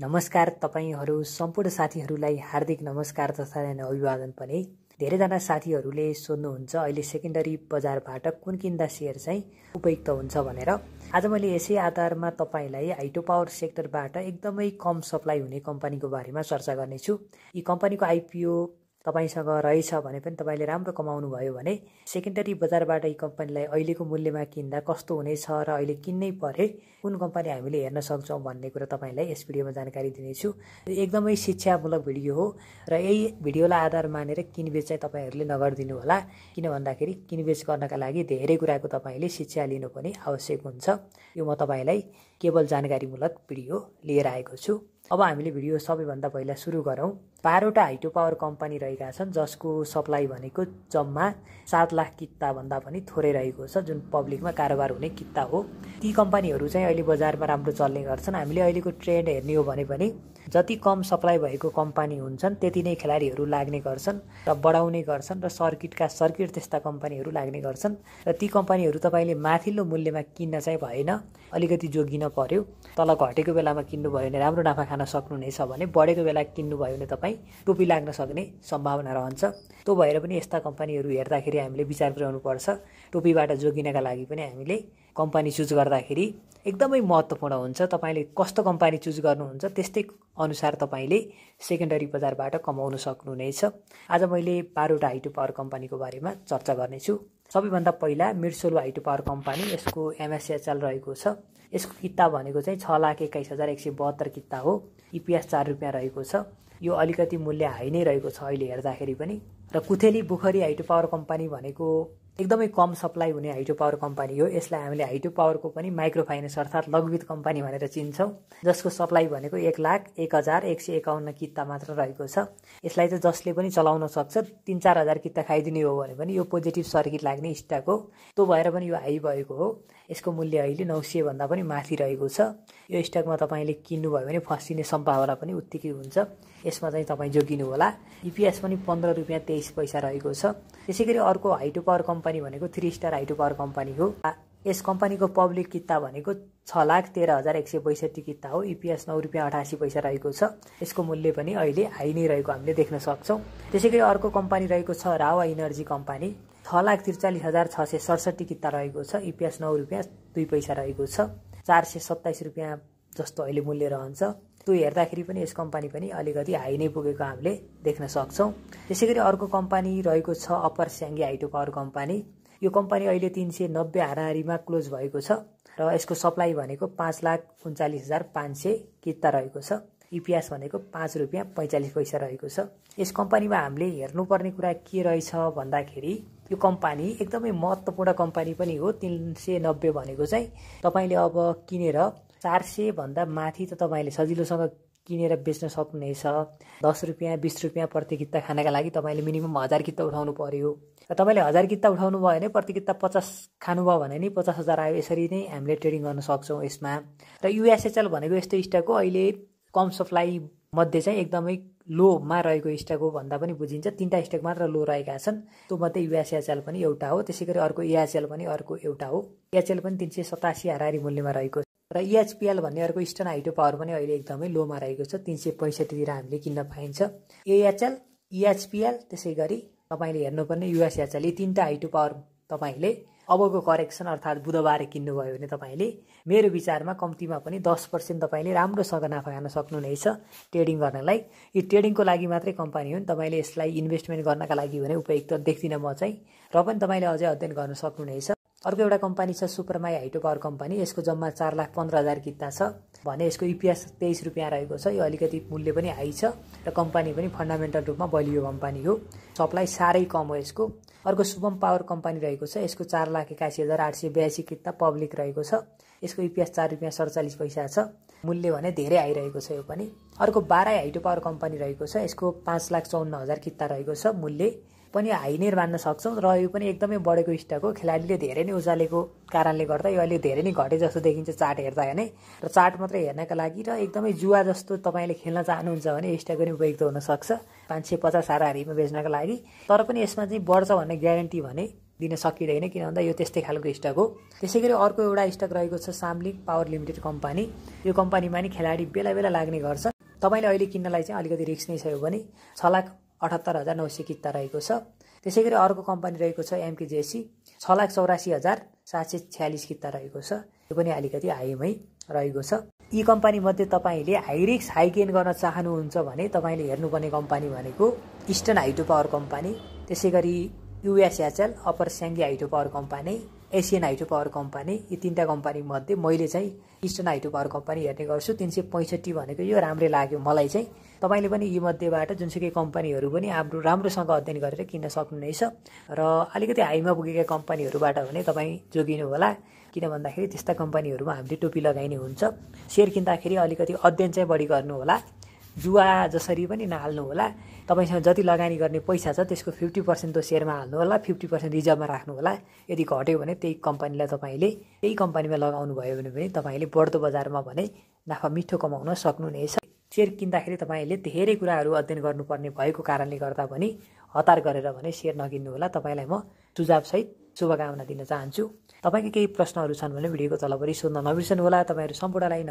नमस्कार तपाईँहरू सम्पूर्ण साथीहरूलाई हार्दिक नमस्कार तथा अभिवादन पनि। धेरैजना साथीहरूले सोध्नुहुन्छ अहिले सेकेन्डरी बजारबाट कुन किन्दा सेयर चाहिँ उपयुक्त हुन्छ भनेर। आज मैले यसै आधारमा तपाईँलाई हाइटो पावर सेक्टरबाट एकदमै कम सप्लाई हुने कम्पनीको बारेमा चर्चा गर्नेछु। यी कम्पनीको आइपिओ तपाईँसँग रहेछ भने पनि तपाईँले राम्रो कमाउनु भयो भने सेकेन्डरी बजारबाट यी कम्पनीलाई अहिलेको मूल्यमा किन्दा कस्तो हुनेछ र अहिले किन्नै परे कुन कम्पनी हामीले हेर्न सक्छौँ भन्ने कुरा तपाईँलाई यस भिडियोमा जानकारी दिनेछु। एकदमै शिक्षामूलक भिडियो हो र यही भिडियोलाई आधार मानेर किनबेच चाहिँ तपाईँहरूले नगरिदिनु होला। किन भन्दाखेरि किनबेच गर्नका लागि धेरै कुराको तपाईँले शिक्षा लिनु पनि आवश्यक हुन्छ। यो म तपाईँलाई केवल जानकारीमूलक भिडियो लिएर आएको छु। अब हामीले भिडियो सबैभन्दा पहिला सुरु गरौँ। बाह्रवटा हाइटो पावर कम्पनी रहेका छन् जसको सप्लाई भनेको जम्मा सात लाख किताभन्दा पनि थोरै रहेको छ जुन पब्लिकमा कारोबार हुने किता हो। ती कम्पनीहरू चाहिँ अहिले बजारमा राम्रो चल्ने गर्छन्। हामीले अहिलेको ट्रेन्ड हेर्ने हो भने पनि जति कम सप्लाई भएको कम्पनी हुन्छन् त्यति नै खेलाडीहरू लाग्ने गर्छन् र बढाउने गर्छन् र सर्किटका सर्किट त्यस्ता कम्पनीहरू लाग्ने गर्छन्। र ती कम्पनीहरू तपाईँले माथिल्लो मूल्यमा किन्न चाहिँ भएन अलिकति जोगिन पर्यो। तल घटेको बेलामा किन्नुभयो भने राम्रो नाफा खान सक्नुहुनेछ भने बढेको बेला किन्नुभयो भने तपाईँ टोपी लाग्न सक्ने सम्भावना रहन्छ। त्यो भएर पनि यस्ता कम्पनीहरू हेर्दाखेरि हामीले विचार पुर्याउनु पर्छ। टोपीबाट जोगिनका लागि पनि हामीले कम्पनी चुज गर्दाखेरि एकदमै महत्त्वपूर्ण हुन्छ। तपाईँले कस्तो कम्पनी चुज गर्नुहुन्छ त्यस्तै अनुसार तपाईँले सेकेन्डरी बजारबाट कमाउन सक्नुहुनेछ। आज मैले बाह्रवटा हाइटु पावर कम्पनीको बारेमा चर्चा गर्नेछु। सबैभन्दा पहिला मिर्सोलो हाइटु पावर कम्पनी यसको एमएसएचएल रहेको छ। यसको किता भनेको चाहिँ छ लाख एक्काइस हजार एक सय बहत्तर किता हो। इपिएस चार रुपियाँ रहेको छ। यो अलिकति मूल्य हाई नै रहेको छ अहिले हेर्दाखेरि पनि। र कुथेली बुखरी हाइटो पावर कम्पनी भनेको एकदमै कम सप्लाई हुने हाइटो पावर कम्पनी हो। यसलाई हामीले हाइटो पावरको पनि माइक्रो फाइनेन्स अर्थात् लघुवित कम्पनी भनेर चिन्छौँ। जसको सप्लाई भनेको एक लाख एक हजार एक सय एकाउन्न किता मात्र रहेको छ। यसलाई चाहिँ जसले पनि चलाउन सक्छ तिन चार हजार किता खाइदिने हो भने पनि यो पोजिटिभ सर्किट लाग्ने स्टक हो। त्यो भएर पनि यो हाई भएको हो। यसको मूल्य अहिले नौ सयभन्दा पनि माथि रहेको छ। यो स्टकमा तपाईँले किन्नुभयो भने फस्टिने सम्भावना पनि उत्तिकै हुन्छ। यसमा चाहिँ तपाईँ जोगिनु होला इपिएस पनि पन्ध्र रुपियाँ तेइस पैसा रहेको छ। त्यसै गरी अर्को हाइटो पावर कम्पनी भनेको three star hydro power company हो। यस कम्पनीको पब्लिक किता भनेको छ लाख तेह्र हजार एक सय बैसठी किता हो। इपिएस नौ रुपियाँ अठासी पैसा रहेको छ। यसको मूल्य पनि अहिले हाई नै रहेको हामीले देख्न सक्छौँ। त्यसै गरी अर्को कम्पनी रहेको छ रावा इनर्जी कम्पनी। छ लाख त्रिचालिस हजार छ सय सडसठी किता रहेको छ। इपिएस नौ रुपियाँ दुई पैसा रहेको छ। चार सय सत्ताइस रुपियाँ जस्तो अहिले मूल्य रहन्छ। त्यो हेर्दाखेरि पनि यस कम्पनी पनि अलिकति हाई नै पुगेको हामीले देख्न सक्छौँ। त्यसै गरी अर्को कम्पनी रहेको छ upper Syange hydro power company यो कम्पनी अहिले तिन सय नब्बे हाराहारीमा क्लोज भएको छ र यसको सप्लाई भनेको पाँच लाख उन्चालिस हजार पाँच सय किता रहेको छ। इपिएस भनेको पाँच रुपियाँ पैँचालिस पैसा रहेको छ। यस कम्पनीमा हामीले हेर्नुपर्ने कुरा के रहेछ भन्दाखेरि यो कम्पनी एकदमै महत्त्वपूर्ण कम्पनी पनि हो। तिन सय नब्बे भनेको चाहिँ। तपाईँले अब किनेर चार सयभन्दा माथि त तपाईँले सजिलोसँग किनेर बेच्न सक्नुहुनेछ दस रुपियाँ बिस रुपियाँ प्रति किता खानका लागि तपाईँले मिनिमम हजार किता उठाउनु पर्यो। र तपाईँले हजार किता उठाउनु भयो भने प्रति किता पचास खानुभयो भने नि पचास हजार आयो यसरी नै हामीले ट्रेडिङ गर्न सक्छौँ यसमा। र युएसएचएल भनेको यस्तो स्टक हो अहिले कम सप्लाई मध्ये चाहिँ एकदमै लोमा रहेको स्टक हो भन्दा पनि बुझिन्छ। तिनवटा स्टक मात्र लो रहेका छन्। त्यो मध्ये युएसएचएल पनि एउटा हो। त्यसै गरी अर्को इएचएल पनि अर्को एउटा हो। इएचएल पनि तिन सय सतासी हाराहारी मूल्यमा रहेको र इएचपिएल भन्ने अर्को इस्टर्न हाइटो पावर पनि अहिले एकदमै लोमा रहेको छ तिन सय पैँसठीतिर हामीले किन्न पाइन्छ। एएचएल इएचपिएल त्यसै गरी तपाईँले हेर्नुपर्ने युएसएचएल यी तिनवटा हाइटो पावर तपाईँले अबको करेक्सन अर्थात् बुधबार किन्नुभयो भने तपाईँले मेरो विचारमा कम्तीमा पनि दस पर्सेन्ट तपाईँले राम्रोसँग नाफा खान सक्नुहुनेछ ट्रेडिङ गर्नलाई। यो ट्रेडिङको लागि मात्रै कम्पनी हो नि तपाईँले यसलाई इन्भेस्टमेन्ट गर्नका लागि भने उपयुक्त देख्दिनँ म चाहिँ र पनि तपाईँले अझै अध्ययन गर्न सक्नुहुनेछ। अर्को एउटा कम्पनी छ सुपरमाई हाइटो पावर कम्पनी। यसको जम्मा चार लाख पन्ध्र हजार किता छ। भने यसको इपिएस तेइस रुपियाँ रहेको छ। यो अलिकति मूल्य पनि हाई छ र कम्पनी पनि फन्डामेन्टल रूपमा बलियो कम्पनी हो। सप्लाई साह्रै कम हो यसको। अर्को शुभम पावर कम्पनी रहेको छ। यसको चार लाख एकासी हजार आठ सय बयासी किता पब्लिक रहेको छ। यसको इपिएस चार रुपियाँ सडचालिस पैसा छ। मूल्य भने धेरै आइरहेको छ यो पनि। अर्को बाह्र हाइटो पावर कम्पनी रहेको छ। यसको पाँच लाख चौन्न हजार किता रहेको छ मूल्य। पनि हाई नै मान्न सक्छौँ र यो पनि एकदमै बढेको स्टक हो खेलाडीले धेरै नै उचालेको कारणले गर्दा यो अहिले धेरै नै घटे जस्तो देखिन्छ चार्ट हेर्दा भने र चार्ट मात्रै हेर्नका लागि र एकदमै जुवा जस्तो तपाईँले खेल्न चाहनुहुन्छ भने स्टक पनि उपयुक्त हुनसक्छ पाँच सय पचास हाराहारीमा बेच्नका लागि। तर पनि यसमा चाहिँ बढ्छ भन्ने ग्यारेन्टी भने दिन सकिँदैन किन भन्दा यो त्यस्तै खालको स्टक हो। त्यसै गरी अर्को एउटा स्टक रहेको छ सामलिङ पावर लिमिटेड कम्पनी। यो कम्पनीमा नि खेलाडी बेला बेला लाग्ने गर्छ। तपाईँले अहिले किन्नलाई चाहिँ अलिकति रिक्स नै छ यो पनि। छ लाख अठहत्तर हजार नौ सय किता रहेको छ। त्यसै गरी अर्को कम्पनी रहेको छ एमकेजेसी। छ लाख चौरासी हजार सात सय छ्यालिस किता रहेको छ। यो पनि अलिकति हाइमै रहेको छ। यी कम्पनीमध्ये तपाईँले हाई रिक्स हाई गेन गर्न चाहनुहुन्छ भने तपाईँले हेर्नुपर्ने कम्पनी भनेको इस्टर्न हाइड्रो पावर कम्पनी। त्यसै गरी USHL upper Syange hydro power company. Asian hydro power company यी तिनवटा कम्पनीमध्ये मैले चाहिँ इस्टर्न हाइड्रो पावर कम्पनी हेर्ने गर्छु। तिन सय पैँसठी भनेको यो राम्रै लाग्यो मलाई चाहिँ। तपाईँले पनि यी मध्येबाट जुनसुकै कम्पनीहरू पनि हाम्रो राम्रोसँग अध्ययन गरेर किन्न सक्नुहुनेछ। र अलिकति हाईमा पुगेका कम्पनीहरूबाट भने तपाईँ जोगिनु होला किन भन्दाखेरि त्यस्ता कम्पनीहरूमा हामीले टोपी लगाइने हुन्छ। सेयर किन्दाखेरि अलिकति अध्ययन चाहिँ बढी गर्नु होला जुवा जसरी पनि नहाल्नु होला। तपाईँसँग जति लगानी गर्ने पैसा छ त्यसको फिफ्टी पर्सेन्ट त सेयरमा हाल्नु होला फिफ्टी पर्सेन्ट रिजर्भमा राख्नु होला। यदि घट्यो भने त्यही कम्पनीलाई तपाईँले त्यही कम्पनीमा लगाउनु भयो भने पनि तपाईँले बढ्दो बजारमा भने नाफा मिठो कमाउन सक्नुहुनेछ। सेयर किन्दाखेरि तपाईँले धेरै कुराहरू अध्ययन गर्नुपर्ने भएको कारणले गर्दा पनि हतार गरेर भने सेयर नकिन्नु होला। तपाईँलाई म सुझावसहित शुभकामना दिन चाहन्छु। तपाईँको केही प्रश्नहरू छन् भने भिडियोको तलपरि सोध्न नबिर्सनु होला तपाईँहरू सम्पूर्णलाई